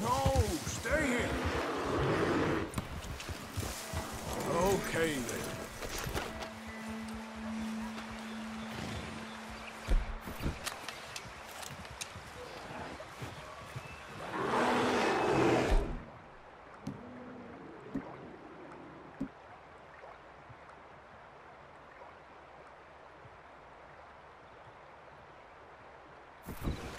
No, stay here. Okay, then. Thank